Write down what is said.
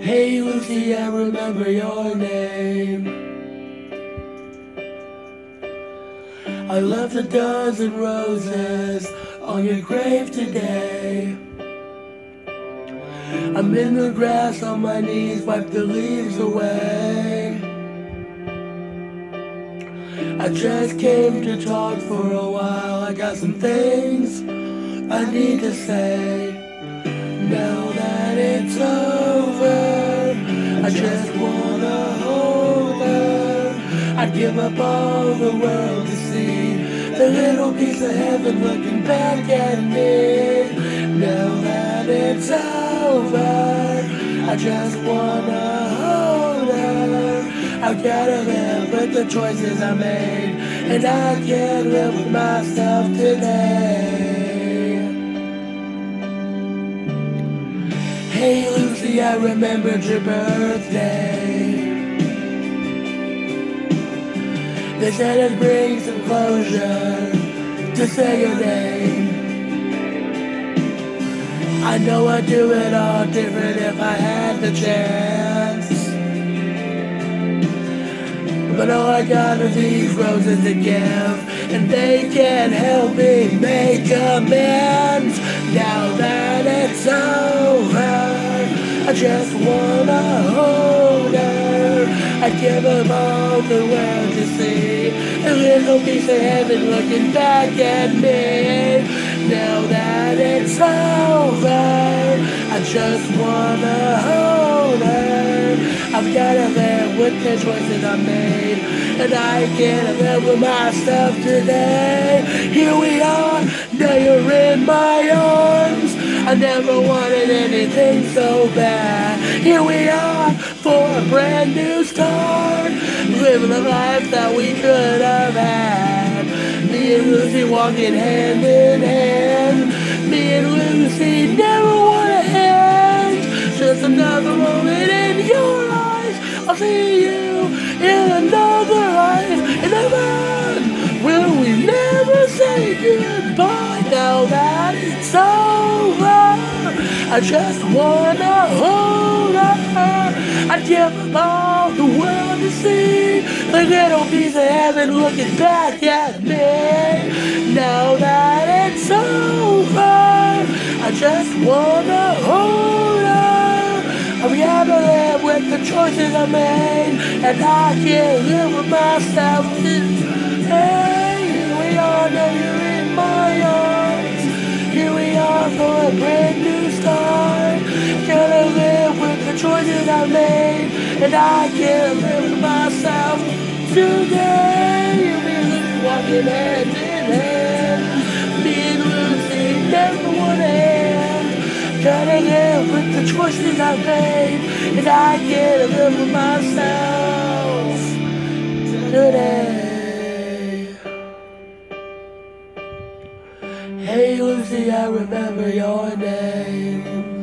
Hey Lucy, I remember your name. I left a dozen roses on your grave today. I'm in the grass on my knees, wipe the leaves away. I just came to talk for a while. I got some things I need to say. Now that it's over, give up all the world to see the little piece of heaven looking back at me. Now that it's over, I just wanna hold her. I gotta live with the choices I made, and I can't live with myself today. Hey Lucy, I remembered your birthday. They said it brings some closure to say your name. I know I'd do it all different if I had the chance. But all I got are these roses to give, and they can't help me make amends. Now that it's over, I just wanna hold I give them all the world to see, a little piece of heaven looking back at me. Now that it's over, I just wanna hold her. I've gotta live with the choices I made, and I can't live with myself today. Here we are, now you're in my arms. I never wanted anything so bad. Here we are for a brand new start, living a life that we could have had. Me and Lucy walking hand in hand. Me and Lucy never want to end. Just another moment in your eyes. I'll see you in another life. And then will we never say goodbye now that it's over? I just wanna hold her. I'd give all the world to see the little piece of heaven looking back at me. Now that it's over, I just wanna hold her. I'm live with the choices I made, and I can't live with myself I made, and I can't live with myself today. You be walking hand in hand. Me and Lucy never wanna end. Gotta with the choices I made, and I can't live with myself today. Hey Lucy, I remember your name.